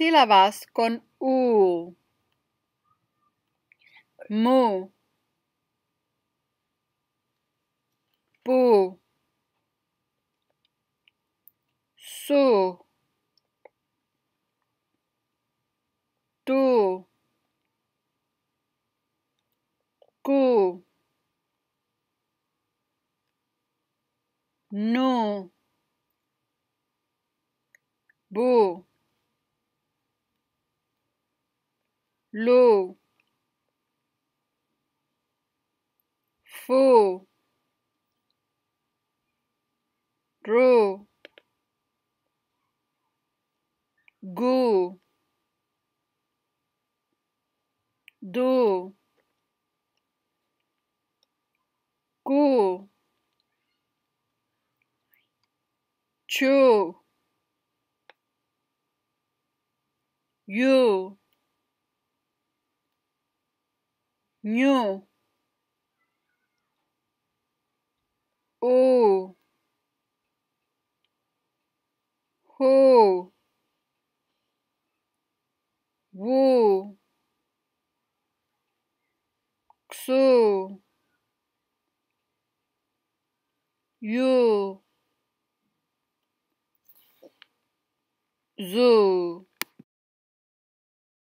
sílabas con U. Mu. Pu. Su. Tu. Ku. Nu. Bu. Lu. Fu. Ru. Gu. Du. Ku. Chu. You. Nyu. U. Hu. Wu. Xu. Yu. Zu.